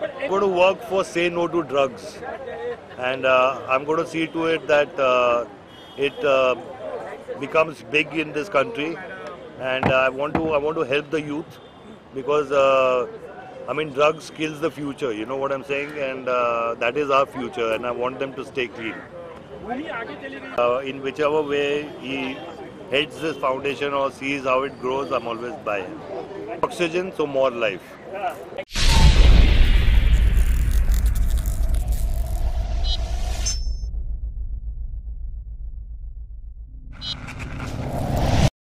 I'm going to work for Say No to Drugs, and uh, I'm going to see to it that uh, it uh, becomes big in this country, and I want to I want to help the youth because. Uh, I mean, drugs kills the future. You know what I'm saying, and uh, that is our future, and I want them to stay clean. Uh, in whichever way he heads this foundation or sees how it grows, I'm always by him. Oxygen, so more life.